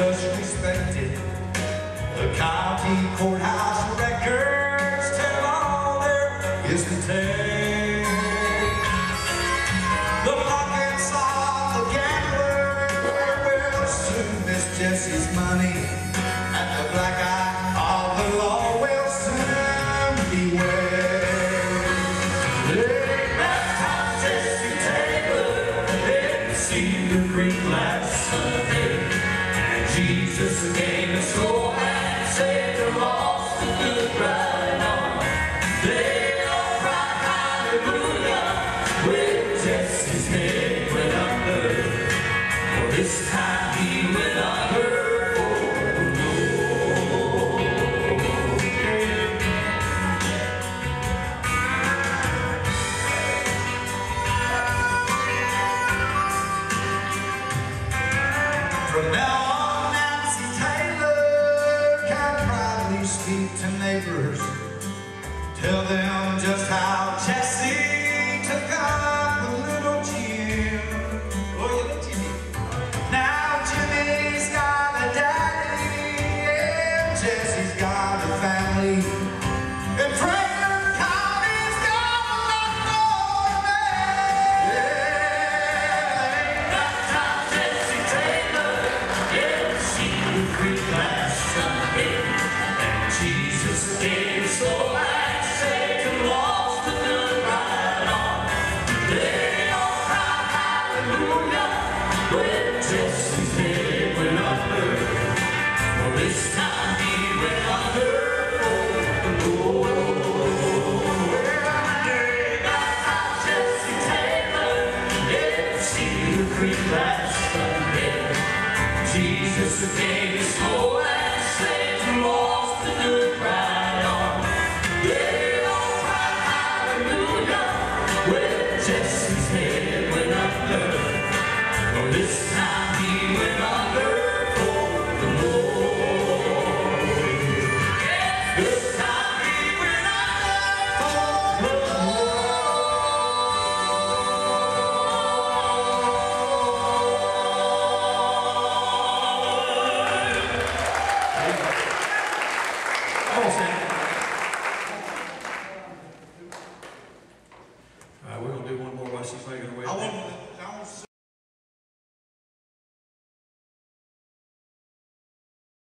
just respected the county courthouse records tell all there is to tell. The pockets of the gambler will soon miss Jesse's money and the black eye. Jesus gave and stole and saved them all to the. Tell them just how Jesse took up the little Jim. Oh, yeah, Jimmy. Now Jimmy's got a daddy, and Jesse's got Texas. she's I going.